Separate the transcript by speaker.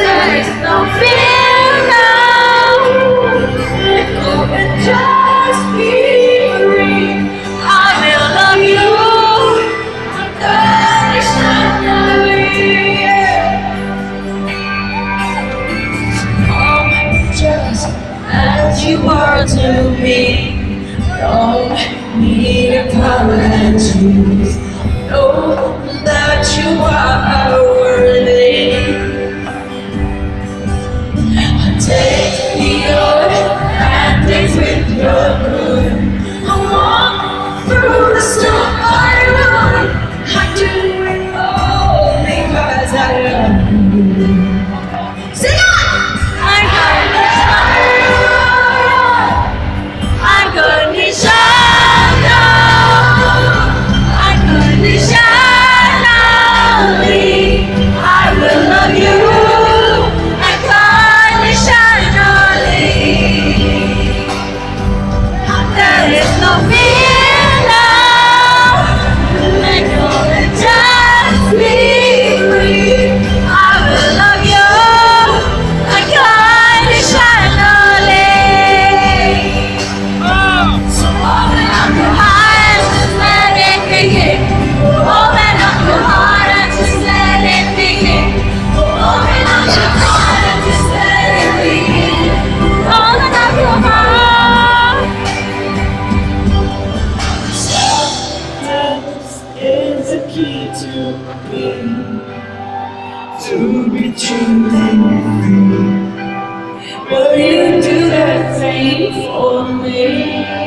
Speaker 1: there is no fear now. Go and you are to me. Don't need apologies. Know that you are Filho! key to being, to be truly free. Will you do that same for me?